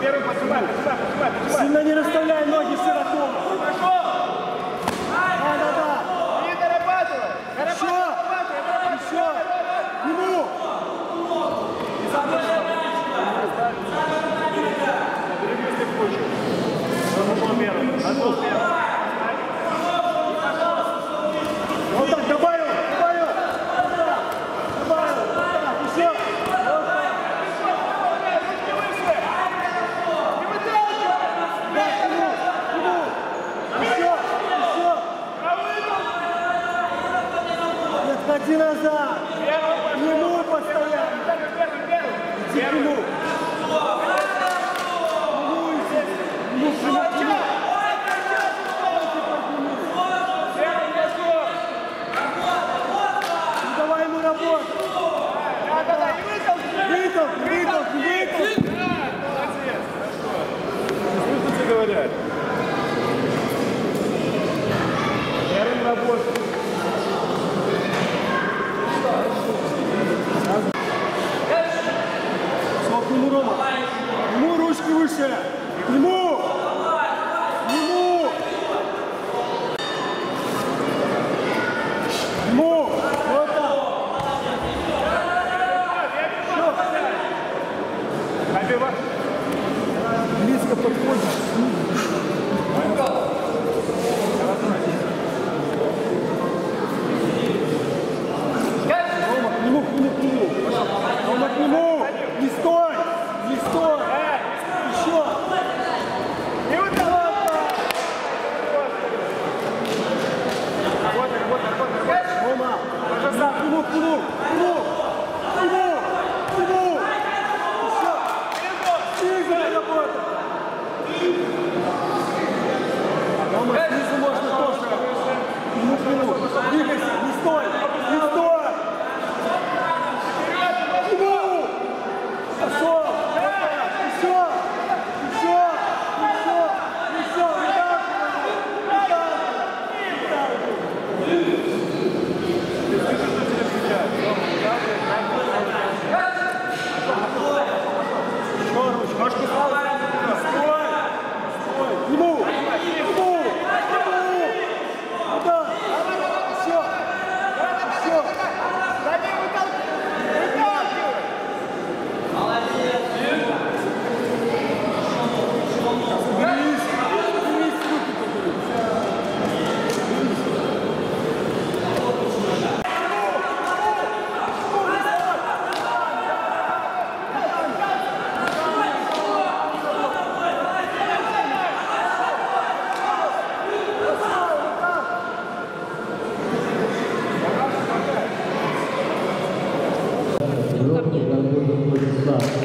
Первый. Сильно не расставляй ноги широко. Иди назад! Ему постоянно! Иди к нему! близко подходишь. Рома, к нему, к нему, к нему. Рома, к нему. Не стой, не стой. Еще. Не удалось. Рома, к нему, к нему. ことになると思いますが。